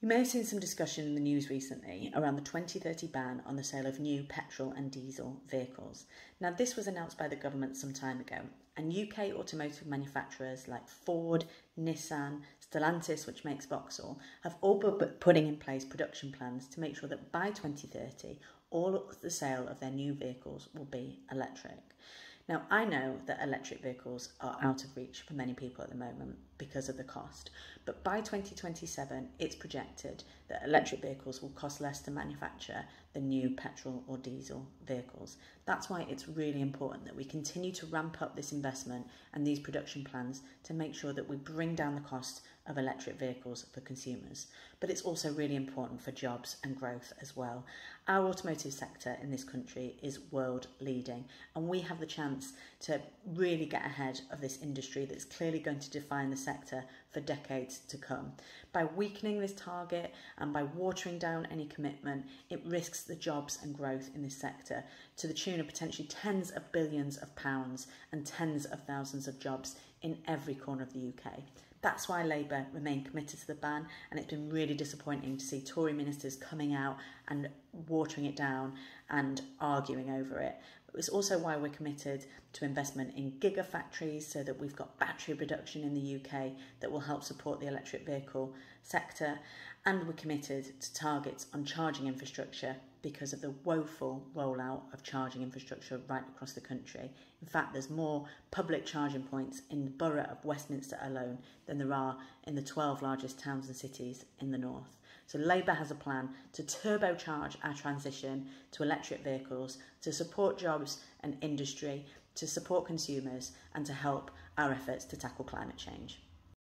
You may have seen some discussion in the news recently around the 2030 ban on the sale of new petrol and diesel vehicles. Now, this was announced by the government some time ago, and UK automotive manufacturers like Ford, Nissan, Stellantis, which makes Vauxhall, have all been putting in place production plans to make sure that by 2030, all the sale of their new vehicles will be electric. Now, I know that electric vehicles are out of reach for many people at the moment because of the cost, but by 2027, it's projected that electric vehicles will cost less to manufacture than new petrol or diesel vehicles. That's why it's really important that we continue to ramp up this investment and these production plans to make sure that we bring down the cost of electric vehicles for consumers. But it's also really important for jobs and growth as well. Our automotive sector in this country is world leading, and we have the chance to really get ahead of this industry that's clearly going to define the sector for decades to come. By weakening this target and by watering down any commitment, it risks the jobs and growth in this sector to the tune of potentially tens of billions of pounds and tens of thousands of jobs in every corner of the UK. That's why Labour remain committed to the ban, and it's been really disappointing to see Tory ministers coming out and watering it down and arguing over it. It's also why we're committed to investment in gigafactories so that we've got battery production in the UK that will help support the electric vehicle sector. And we're committed to targets on charging infrastructure because of the woeful rollout of charging infrastructure right across the country. In fact, there's more public charging points in the borough of Westminster alone than there are in the 12 largest towns and cities in the north. So Labour has a plan to turbocharge our transition to electric vehicles, to support jobs and industry, to support consumers and to help our efforts to tackle climate change.